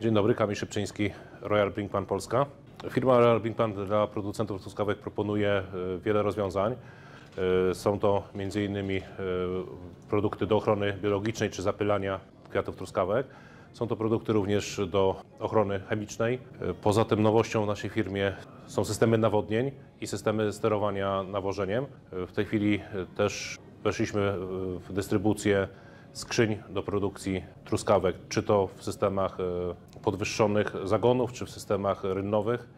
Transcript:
Dzień dobry, Kamil Szybczyński, Royal Brinkman Polska. Firma Royal Brinkman dla producentów truskawek proponuje e, wiele rozwiązań. E, Są to m.in. produkty do ochrony biologicznej czy zapylania kwiatów truskawek. Są to produkty również do ochrony chemicznej. E, Poza tym nowością w naszej firmie są systemy nawodnień i systemy sterowania nawożeniem. E, W tej chwili e, też weszliśmy e, w dystrybucję skrzyń do produkcji truskawek, czy to w systemach e, podwyższonych zagonów, czy w systemach rynnowych.